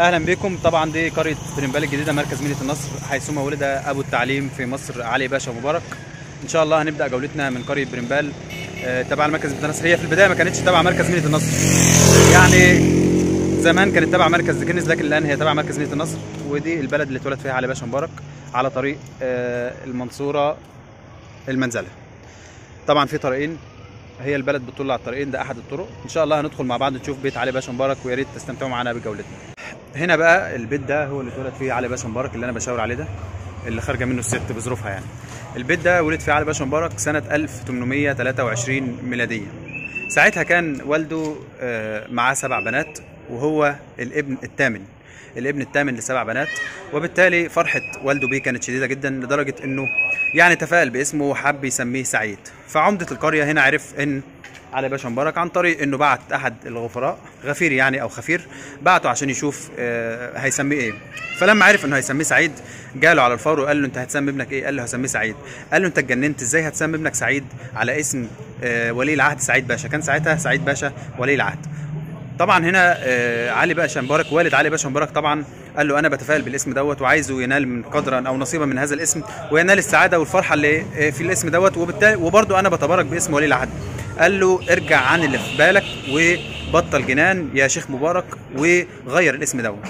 أهلا بكم. طبعا دي قرية بريمبال الجديدة مركز منية النصر حيثما ولد أبو التعليم في مصر علي باشا مبارك. إن شاء الله هنبدأ جولتنا من قرية بريمبال آه، تبع المركز منية النصر. هي في البداية ما كانتش تبع مركز منية النصر. يعني زمان كانت تبع مركز دكرنس لكن الآن هي تبع مركز منية النصر. ودي البلد اللي اتولد فيها علي باشا مبارك على طريق آه، المنصورة المنزلة. طبعا في طريقين. هي البلد بتطل على الطريقين ده أحد الطرق. إن شاء الله هندخل مع بعض نشوف بيت علي باشا مبارك ويا ريت تستمتعوا معانا بجولتنا. هنا بقى البيت ده هو اللي اتولد فيه علي باشا مبارك اللي أنا بشاور عليه ده اللي خارجة منه الست بظروفها يعني. البيت ده ولد فيه علي باشا مبارك سنة 1823 ميلادية. ساعتها كان والده آه، معاه سبع بنات وهو الابن الثامن. الابن الثامن لسبع بنات وبالتالي فرحة والده بيه كانت شديدة جدا لدرجة إنه يعني تفائل باسمه وحب يسميه سعيد. فعمدة القرية هنا عرف إن علي باشا مبارك عن طريق إنه بعت أحد الغفراء غفير يعني أو خفير بعته عشان يشوف آه، هيسميه إيه. فلما عرف إنه هيسميه سعيد جاله على الفور وقال له أنت هتسمي ابنك إيه؟ قال له هسميه سعيد. قال له أنت اتجننت إزاي هتسمي ابنك سعيد؟ على اسم آه، ولي العهد سعيد باشا. كان ساعتها سعيد باشا ولي العهد. طبعا هنا آه، علي باشا مبارك والد علي باشا مبارك طبعا قال له أنا بتفائل بالاسم دوت وعايزه ينال من قدرا أو نصيبا من هذا الاسم وينال السعادة والفرحة اللي آه، في الاسم دوت. وبالتالي وبرضه أنا بتبارك باسم ولي العهد. قال له ارجع عن اللي في بالك وبطل جنان يا شيخ مبارك وغير الاسم دوت.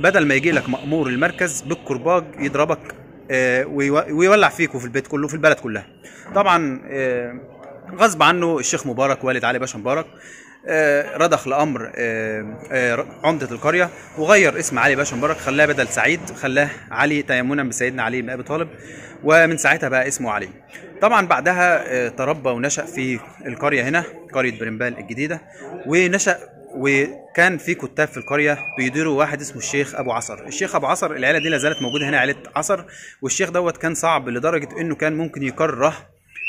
بدل ما يجي لك مأمور المركز بالكرباج يضربك آه، ويو- ويولع فيك وفي البيت كله في البلد كلها. طبعا غصب عنه الشيخ مبارك والد علي باشا مبارك رضخ لأمر آه، آه، عمدة القرية. وغير اسم علي باشا مبارك خلاه بدل سعيد خلاه علي تيمنا بسيدنا علي بن أبي طالب. ومن ساعتها بقى اسمه علي. طبعا بعدها آه، تربى ونشأ في القرية هنا قرية برمبال الجديدة. ونشأ وكان في كتاب في القرية بيديروا واحد اسمه الشيخ أبو عصر. الشيخ أبو عصر العيلة دي لا زالت موجودة هنا عيلة عصر. والشيخ دوت كان صعب لدرجة إنه كان ممكن يكره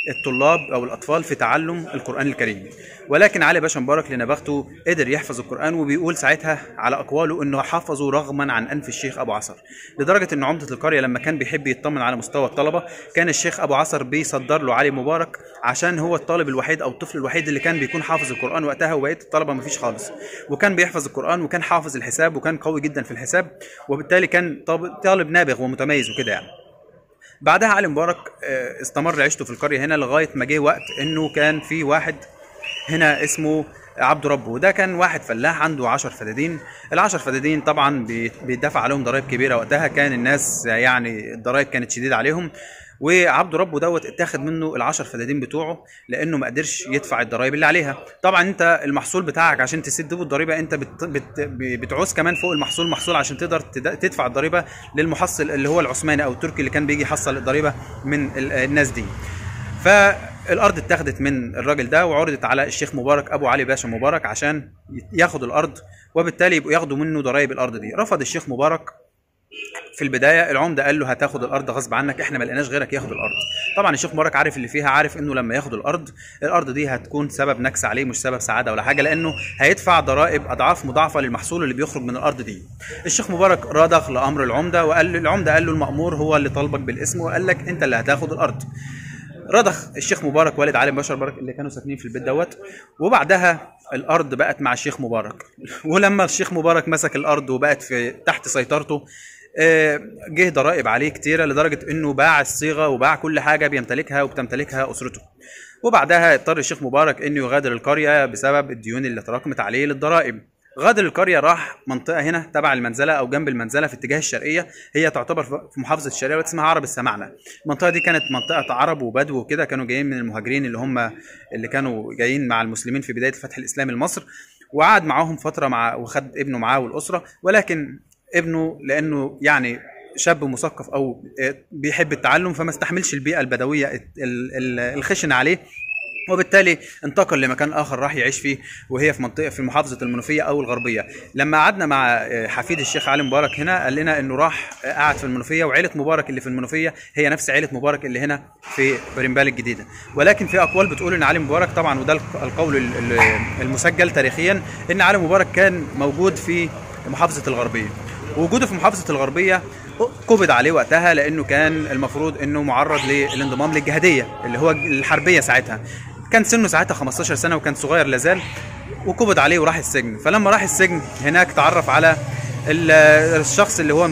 الطلاب أو الأطفال في تعلم القرآن الكريم. ولكن علي باشا مبارك لنبغته قدر يحفظ القرآن وبيقول ساعتها على أقواله إنه حفظه رغما عن أنف الشيخ أبو عصر. لدرجة إن عمدة القرية لما كان بيحب يطمن على مستوى الطلبة كان الشيخ أبو عصر بيصدر له علي مبارك عشان هو الطالب الوحيد أو الطفل الوحيد اللي كان بيكون حافظ القرآن وقتها وبقية الطلبة مفيش خالص. وكان بيحفظ القرآن وكان حافظ الحساب وكان قوي جدا في الحساب وبالتالي كان طالب نابغ ومتميز وكده يعني. بعدها علي مبارك آه، استمر عيشته في القرية هنا لغاية ما جه وقت إنه كان في واحد هنا اسمه عبد ربه وده كان واحد فلاح عنده 10 فدادين. العشر فدادين طبعا بي- بيدفع عليهم ضرائب كبيرة وقتها كان الناس يعني الضرائب كانت شديدة عليهم. وعبد ربه دوت اتاخد منه العشر فدادين بتوعه لأنه ما قدرش يدفع الضرائب اللي عليها. طبعا انت المحصول بتاعك عشان تسد به الضريبة انت بت بت بتعوز كمان فوق المحصول محصول عشان تقدر تد- تدفع الضريبة للمحصل اللي هو العثماني أو التركي اللي كان بيجي يحصل الضريبة من ال- الناس دي. فالارض اتاخدت من الراجل ده وعرضت على الشيخ مبارك ابو علي باشا مبارك عشان ياخد الأرض وبالتالي يبقوا ياخدوا منه ضرائب الأرض دي. رفض الشيخ مبارك في البداية العمدة قال له هتاخد الأرض غصب عنك إحنا ما لقيناش غيرك ياخد الأرض. طبعا الشيخ مبارك عارف اللي فيها عارف إنه لما ياخد الأرض الأرض دي هتكون سبب نكسة عليه مش سبب سعادة ولا حاجة لأنه هيدفع ضرائب أضعاف مضاعفة للمحصول اللي بيخرج من الأرض دي. الشيخ مبارك رضخ لأمر العمدة وقال العمدة قال له المأمور هو اللي طالبك بالاسم وقال لك أنت اللي هتاخد الأرض. رضخ الشيخ مبارك والد علي باشا مبارك اللي كانوا ساكنين في البيت دوت وبعدها الأرض بقت مع الشيخ مبارك. ولما الشيخ مبارك مسك الأرض وبقت في تحت سيطرته جه ضرائب عليه كتيرة لدرجة إنه باع الصيغة وباع كل حاجة بيمتلكها وبتمتلكها أسرته. وبعدها اضطر الشيخ مبارك إنه يغادر القرية بسبب الديون اللي تراكمت عليه للضرائب. غادر القرية راح منطقة هنا تبع المنزلة أو جنب المنزلة في اتجاه الشرقية. هي تعتبر في محافظة الشرقية اسمها عرب السمعنة. المنطقة دي كانت منطقة عرب وبدو وكده كانوا جايين من المهاجرين اللي هم اللي كانوا جايين مع المسلمين في بداية الفتح الاسلامي لمصر. وقعد معاهم فترة مع وخد ابنه معاه والأسرة. ولكن ابنه لأنه يعني شاب مثقف أو بيحب التعلم فما استحملش البيئة البدوية ال- ال- الخشنة عليه. وبالتالي انتقل لمكان آخر راح يعيش فيه وهي في منطقة في محافظة المنوفية أو الغربية. لما قعدنا مع حفيد الشيخ علي مبارك هنا قال لنا إنه راح قعد في المنوفية وعيلة مبارك اللي في المنوفية هي نفس عيلة مبارك اللي هنا في بريمبال الجديدة. ولكن في أقوال بتقول إن علي مبارك طبعا وده الق- القول ال- ال- المسجل تاريخيا إن علي مبارك كان موجود في محافظة الغربية. وجوده في محافظة الغربية قبض عليه وقتها لأنه كان المفروض إنه معرض للانضمام للجهادية اللي هو الحربية ساعتها. كان سنه ساعتها 15 سنة وكان صغير لازال وقبض عليه وراح السجن. فلما راح السجن هناك تعرف على ال- الشخص اللي هو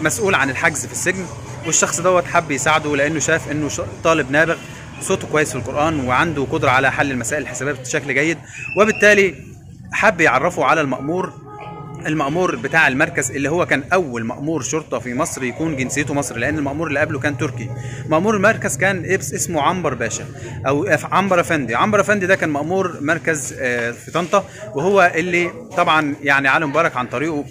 مسؤول عن الحجز في السجن والشخص دوت حب يساعده لأنه شاف إنه طالب نابغ صوته كويس في القرآن وعنده قدرة على حل المسائل الحسابية بشكل جيد وبالتالي حب يعرفه على المأمور المأمور بتاع المركز اللي هو كان أول مأمور شرطة في مصر يكون جنسيته مصري لأن المأمور اللي قبله كان تركي. مأمور المركز كان إبس- اسمه عنبر باشا أو عنبر أفندي، عنبر أفندي ده كان مأمور مركز آه، في طنطا وهو اللي طبعا يعني علي مبارك عن طريقه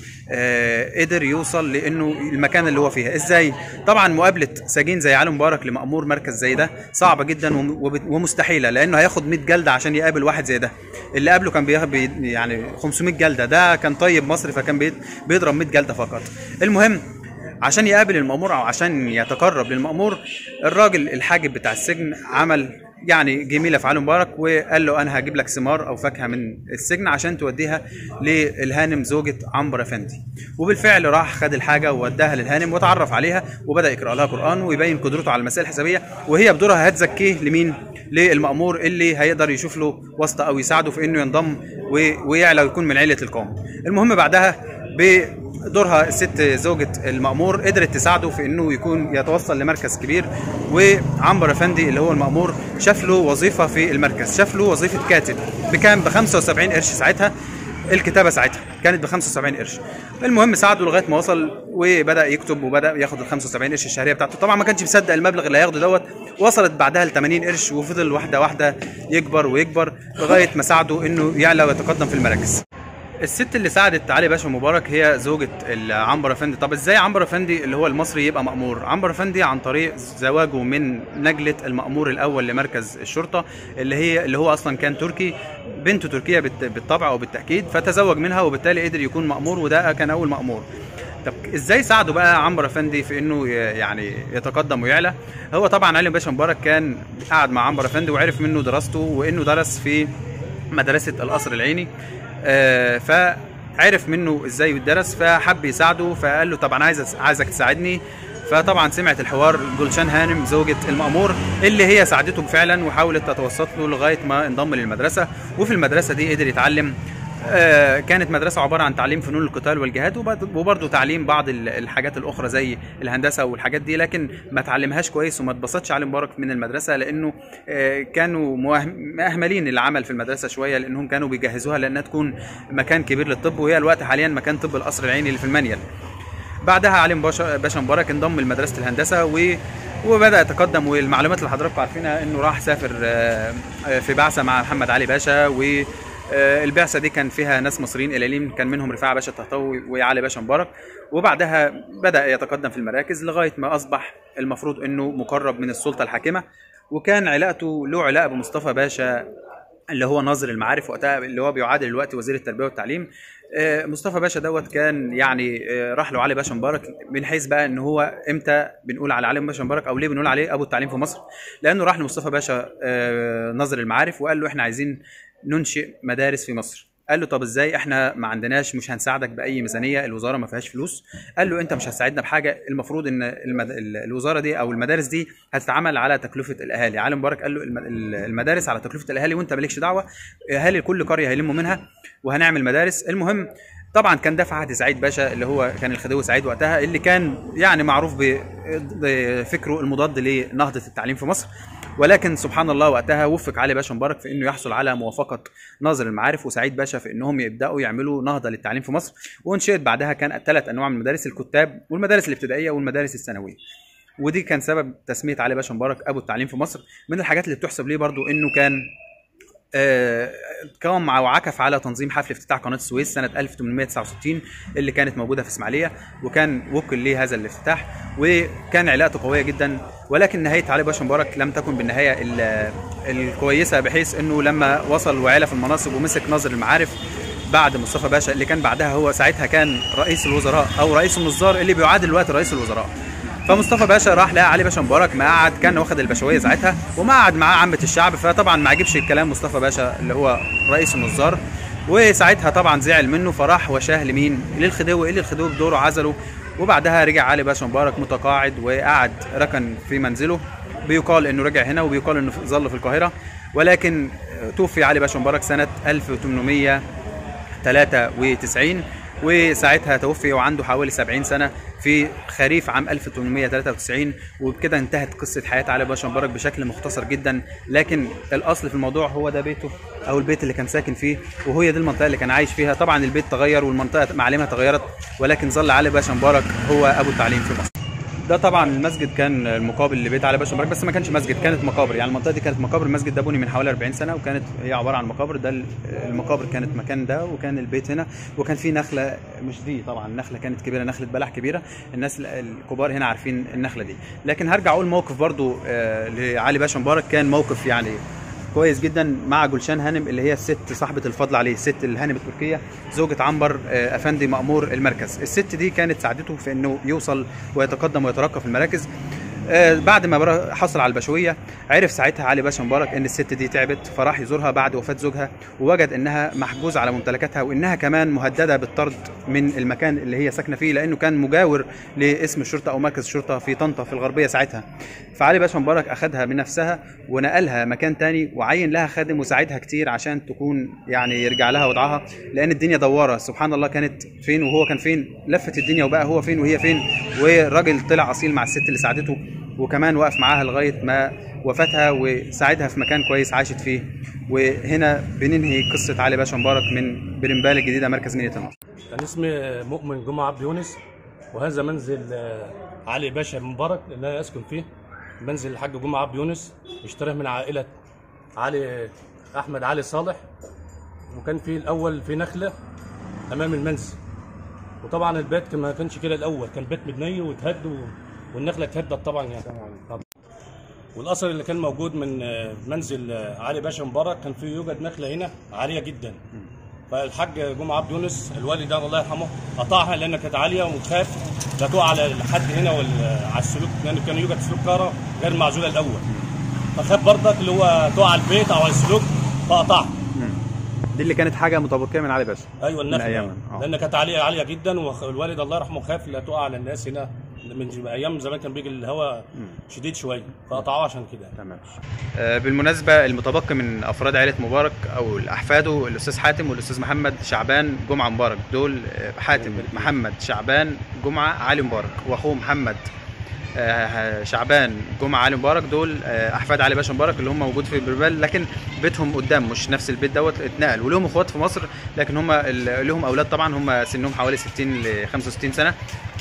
قدر يوصل لإنه المكان اللي هو فيها. إزاي؟ طبعا مقابلة سجين زي علي مبارك لمأمور مركز زي ده صعبة جدا ومستحيلة لأنه هياخد 100 جلدة عشان يقابل واحد زي ده. اللي قبله كان بياخد بي- يعني 500 جلدة. ده كان طيب مصري فكان بيضرب 100 جلدة فقط. المهم عشان يقابل المأمور أو عشان يتقرب للمأمور الراجل الحاجب بتاع السجن عمل يعني جميلة في علي مبارك وقال له أنا هجيب لك ثمار أو فاكهة من السجن عشان توديها للهانم زوجة عنبر أفندي. وبالفعل راح خد الحاجة ووداها للهانم وتعرف عليها وبدأ يقرأ لها قرآن ويبين قدرته على المسائل الحسابية. وهي بدورها هتزكيه لمين؟ للمأمور اللي هيقدر يشوف له واسطة أو يساعده في إنه ينضم ويعلى ويكون من عيلة القوم. المهم بعدها بدورها الست زوجة المأمور قدرت تساعده في إنه يكون يتوصل لمركز كبير وعنبر أفندي اللي هو المأمور شاف له وظيفة في المركز شاف له وظيفة كاتب بكام ب 75 قرش ساعتها الكتابة ساعتها كانت ب 75 قرش. المهم ساعده لغاية ما وصل وبدأ يكتب وبدأ ياخد ال 75 قرش الشهرية بتاعته. طبعا ما كانش مصدق المبلغ اللي هياخده دوت. وصلت بعدها ل 80 قرش وفضل واحدة واحدة يكبر ويكبر لغاية ما ساعده إنه يعلى ويتقدم في المراكز. الست اللي ساعدت علي باشا مبارك هي زوجة عنبر افندي. طب إزاي عنبر افندي اللي هو المصري يبقى مأمور؟ عنبر افندي عن طريق زواجه من نجلة المأمور الأول لمركز الشرطة اللي هي اللي هو أصلا كان تركي. بنته تركية بالطبع وبالتأكيد فتزوج منها وبالتالي قدر يكون مأمور وده كان أول مأمور. طب إزاي ساعده بقى عنبر افندي في إنه يعني يتقدم ويعلى؟ هو طبعا علي باشا مبارك كان قاعد مع عنبر افندي وعرف منه دراسته وإنه درس في مدرسة القصر العيني. فعرف منه إزاي يدرس فحب يساعده فقال له طب أنا عايز عايزك تساعدني. فطبعا سمعت الحوار جولشان هانم زوجة المأمور اللي هي ساعدته فعلا وحاولت تتوسط له لغاية ما انضم للمدرسة. وفي المدرسة دي قدر يتعلم آه، كانت مدرسة عبارة عن تعليم فنون القتال والجهاد وبرضه- تعليم بعض ال- الحاجات الأخرى زي الهندسة والحاجات دي لكن ما تعلمهاش كويس وما اتبسطش علي مبارك من المدرسة لأنه آه، كانوا مأهملين العمل في المدرسة شوية لأنهم كانوا بيجهزوها لأنها تكون مكان كبير للطب وهي الوقت حاليا مكان طب القصر العيني اللي في المنيل. بعدها علي باشا مبارك انضم لمدرسة الهندسة و وبدأ يتقدم والمعلومات اللي حضراتكم عارفينها إنه راح سافر آه، آه، في بعثة مع محمد علي باشا و آه، البعثة دي كان فيها ناس مصريين قليلين كان منهم رفاعة باشا الطهطاوي وعلي باشا مبارك. وبعدها بدأ يتقدم في المراكز لغاية ما أصبح المفروض إنه مقرب من السلطة الحاكمة. وكان علاقته له علاقة بمصطفى باشا اللي هو ناظر المعارف وقتها اللي هو بيعادل دلوقتي وزير التربية والتعليم. آه، مصطفى باشا دوت كان يعني آه، راح له علي باشا مبارك من حيث بقى إن هو إمتى بنقول على علي باشا مبارك أو ليه بنقول عليه أبو التعليم في مصر؟ لأنه راح لمصطفى باشا آه، ناظر المعارف وقال له إحنا عايزين ننشئ مدارس في مصر. قال له طب إزاي؟ إحنا ما عندناش مش هنساعدك بأي ميزانية الوزارة ما فيهاش فلوس. قال له أنت مش هتساعدنا بحاجة المفروض إن المد... ال- الوزارة دي أو المدارس دي هتتعمل على تكلفة الأهالي. علي مبارك قال له الم- ال- المدارس على تكلفة الأهالي وأنت مالكش دعوة أهالي كل قرية هيلموا منها وهنعمل مدارس. المهم طبعا كان ده في عهد سعيد باشا اللي هو كان الخديوي سعيد وقتها اللي كان يعني معروف بفكره المضاد لنهضة التعليم في مصر. ولكن سبحان الله وقتها وفق علي باشا مبارك في إنه يحصل على موافقة ناظر المعارف وسعيد باشا في إنهم يبدأوا يعملوا نهضة للتعليم في مصر. وانشئت بعدها كان ثلاث أنواع من المدارس الكتاب والمدارس الابتدائية والمدارس الثانوية. ودي كان سبب تسمية علي باشا مبارك أبو التعليم في مصر. من الحاجات اللي بتحسب ليه برضو إنه كان آه، قام مع وعكف على تنظيم حفل افتتاح قناة السويس سنة 1869 اللي كانت موجودة في إسماعيلية وكان وكل ليه هذا الافتتاح وكان علاقته قوية جدا ولكن نهاية علي باشا مبارك لم تكن بالنهاية ال- الكويسة بحيث إنه لما وصل وعلى في المناصب ومسك ناظر المعارف بعد مصطفى باشا اللي كان بعدها هو ساعتها كان رئيس الوزراء أو رئيس النظار اللي بيعادل دلوقتي رئيس الوزراء. فمصطفى باشا راح لقى علي باشا مبارك ما قعد كان واخد البشوية ساعتها وما قعد معاه عامة الشعب فطبعا ما عجبش الكلام مصطفى باشا اللي هو رئيس النظار. وساعتها طبعا زعل منه فراح وشاه لمين؟ للخديوي اللي الخديوي بدوره عزله. وبعدها رجع علي باشا مبارك متقاعد وقعد ركن في منزله. بيقال إنه رجع هنا وبيقال إنه ظل في القاهرة. ولكن توفي علي باشا مبارك سنة 1893 وساعتها توفي وعنده حوالي 70 سنة في خريف عام 1893 وبكده انتهت قصة حياة علي باشا مبارك بشكل مختصر جدا. لكن الأصل في الموضوع هو ده بيته أو البيت اللي كان ساكن فيه وهي دي المنطقة اللي كان عايش فيها. طبعا البيت تغير والمنطقة معالمها تغيرت ولكن ظل علي باشا مبارك هو أبو التعليم في مصر. ده طبعا المسجد كان المقابل لبيت علي باشا مبارك بس ما كانش مسجد كانت مقابر. يعني المنطقة دي كانت مقابر. المسجد ده بني من حوالي 40 سنة وكانت هي عبارة عن مقابر. ده المقابر كانت مكان ده وكان البيت هنا وكان في نخلة مش دي طبعا النخله كانت كبيرة نخلة بلح كبيرة. الناس الكبار هنا عارفين النخلة دي. لكن هرجع أقول موقف برضو آه، لعلي باشا مبارك. كان موقف يعني كويس جدا مع جلشان هانم اللي هي الست صاحبة الفضل عليه الست الهانم التركيه زوجة عنبر آه، أفندي مأمور المركز. الست دي كانت ساعدته في إنه يوصل ويتقدم ويترقى في المراكز. بعد ما حصل على البشوية عرف ساعتها علي باشا مبارك إن الست دي تعبت فراح يزورها بعد وفاة زوجها ووجد إنها محجوزة على ممتلكاتها وإنها كمان مهددة بالطرد من المكان اللي هي ساكنة فيه لأنه كان مجاور لاسم الشرطة أو مركز الشرطة في طنطا في الغربية ساعتها. فعلي باشا مبارك اخذها بنفسها ونقلها مكان تاني وعين لها خادم وساعدها كتير عشان تكون يعني يرجع لها وضعها لأن الدنيا دوارة. سبحان الله كانت فين وهو كان فين؟ لفت الدنيا وبقى هو فين وهي فين؟ وراجل طلع أصيل مع الست اللي ساعدته. وكمان وقف معاها لغاية ما وفاتها وساعدها في مكان كويس عاشت فيه. وهنا بننهي قصة علي باشا مبارك من برمبال الجديدة مركز مدينه النصر كان اسمي مؤمن جمعة عبد يونس. وهذا منزل آه، علي باشا مبارك اللي أنا أسكن فيه. منزل الحاج جمعة عبد يونس اشتراه من عائلة علي أحمد علي صالح. وكان في الأول في نخلة أمام المنزل. وطبعا البيت ما كانش كده الأول كان بيت مبني واتهد و- والنخلة اتهدت طبعا يعني. طبعا. والأثر اللي كان موجود من آه، منزل آه، علي باشا مبارك كان في يوجد نخلة هنا عالية جدا. فالحاج جمعة عبد يونس الوالد ده الله يرحمه قطعها لأنها كانت عالية وخاف لا تقع على الحد هنا وال- على السلوك لأن كان يوجد سلوك كهرباء غير معزوله الأول. فخاف برضك اللي هو تقع على البيت أو على السلوك فقطعها. دي اللي كانت حاجة متبقيه من علي باشا. أيوه النخلة آه. لأن كانت عالية عالية جدا والوالد الله يرحمه خاف لا تقع على الناس هنا. من أيام زمان كان بيجي الهواء شديد شوية فقطعوه عشان كده. تمام. آه، بالمناسبة المتبقي من أفراد عائلة مبارك أو أحفاده الأستاذ حاتم والأستاذ محمد شعبان جمعة مبارك دول آه، حاتم محمد شعبان جمعة علي مبارك وأخوه محمد شعبان جمعة علي مبارك دول آه، أحفاد علي باشا مبارك اللي هم موجود في بربال لكن بيتهم قدام مش نفس البيت دوت اتنقل. ولهم إخوات في مصر لكن هم لهم أولاد طبعا هم سنهم حوالي 60 ل 65 سنة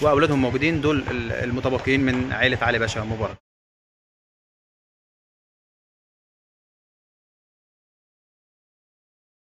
وأولادهم موجودين دول ال- المتبقيين من عائله علي باشا مبارك.